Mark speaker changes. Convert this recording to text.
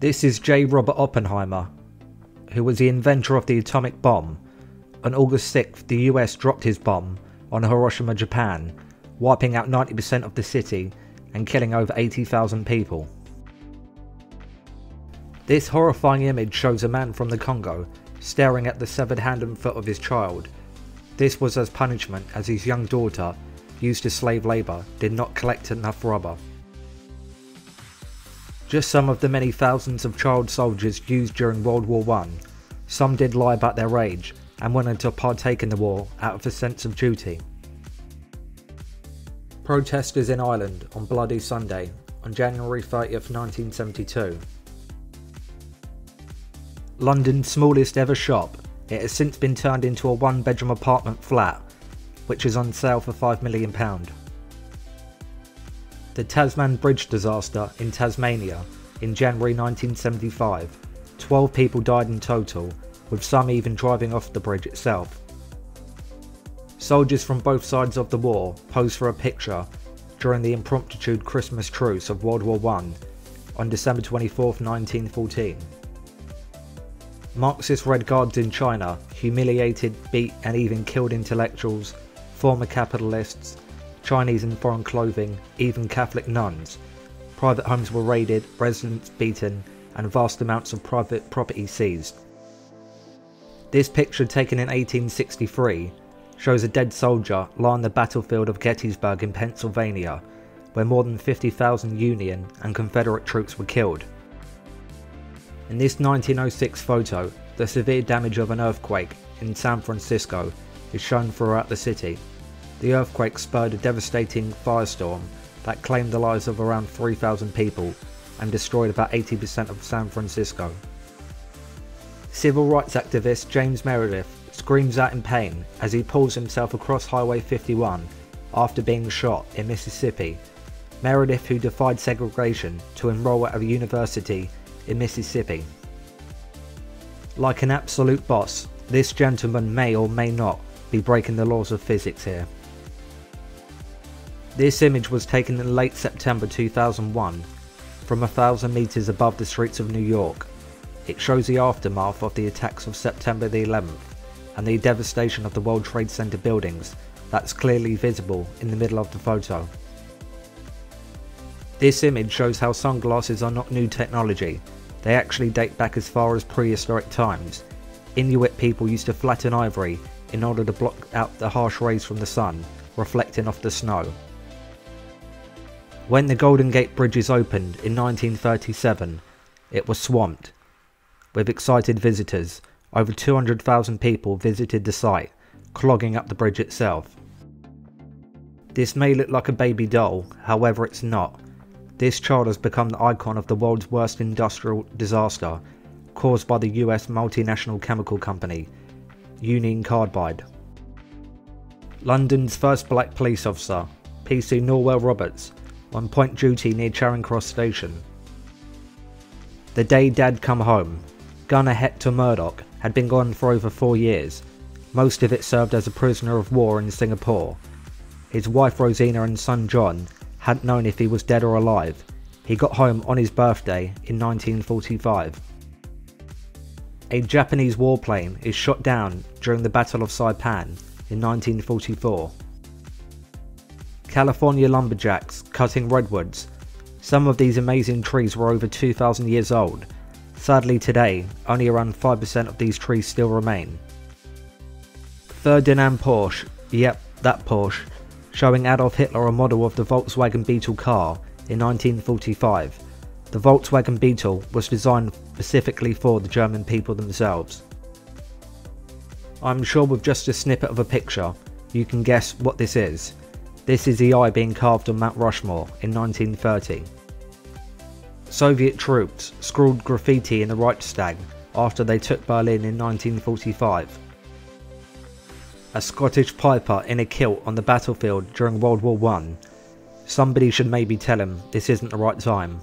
Speaker 1: This is J. Robert Oppenheimer, who was the inventor of the atomic bomb. On August 6th, the US dropped his bomb on Hiroshima, Japan, wiping out 90% of the city and killing over 80,000 people. This horrifying image shows a man from the Congo staring at the severed hand and foot of his child. This was as punishment as his young daughter, used to slave labour, did not collect enough rubber. Just some of the many thousands of child soldiers used during World War I. Some did lie about their age and wanted to partake in the war out of a sense of duty. Protesters in Ireland on Bloody Sunday on January 30th, 1972. London's smallest ever shop, it has since been turned into a one bedroom apartment flat, which is on sale for £5 million. The Tasman Bridge disaster in Tasmania in January 1975. 12 people died in total, with some even driving off the bridge itself. Soldiers from both sides of the war posed for a picture during the impromptu Christmas truce of World War I on December 24, 1914. Marxist Red Guards in China humiliated, beat and even killed intellectuals, former capitalists, Chinese and foreign clothing, even Catholic nuns. Private homes were raided, residents beaten, and vast amounts of private property seized. This picture taken in 1863 shows a dead soldier lying on the battlefield of Gettysburg in Pennsylvania, where more than 50,000 Union and Confederate troops were killed. In this 1906 photo, the severe damage of an earthquake in San Francisco is shown throughout the city. The earthquake spurred a devastating firestorm that claimed the lives of around 3,000 people and destroyed about 80% of San Francisco. Civil rights activist James Meredith screams out in pain as he pulls himself across Highway 51 after being shot in Mississippi. Meredith, who defied segregation to enroll at a university in Mississippi. Like an absolute boss, this gentleman may or may not be breaking the laws of physics here. This image was taken in late September 2001 from a thousand metres above the streets of New York. It shows the aftermath of the attacks of September the 11th and the devastation of the World Trade Center buildings that's clearly visible in the middle of the photo. This image shows how sunglasses are not new technology, they actually date back as far as prehistoric times. Inuit people used to flatten ivory in order to block out the harsh rays from the sun, reflecting off the snow. When the Golden Gate Bridges opened in 1937, it was swamped. With excited visitors, over 200,000 people visited the site, clogging up the bridge itself. This may look like a baby doll, however it's not. This child has become the icon of the world's worst industrial disaster caused by the US multinational chemical company, Union Carbide. London's first black police officer, PC Norwell Roberts, on point duty near Charing Cross Station. The day Dad come home, gunner Hector Murdoch had been gone for over four years, most of it served as a prisoner of war in Singapore. His wife Rosina and son John hadn't known if he was dead or alive. He got home on his birthday in 1945. A Japanese warplane is shot down during the Battle of Saipan in 1944. California lumberjacks cutting redwoods. Some of these amazing trees were over 2,000 years old. Sadly today, only around 5% of these trees still remain. Ferdinand Porsche, yep, that Porsche, showing Adolf Hitler a model of the Volkswagen Beetle car in 1945. The Volkswagen Beetle was designed specifically for the German people themselves. I'm sure with just a snippet of a picture, you can guess what this is. This is the eye being carved on Mount Rushmore in 1930. Soviet troops scrawled graffiti in the Reichstag after they took Berlin in 1945. A Scottish piper in a kilt on the battlefield during World War I. Somebody should maybe tell him this isn't the right time.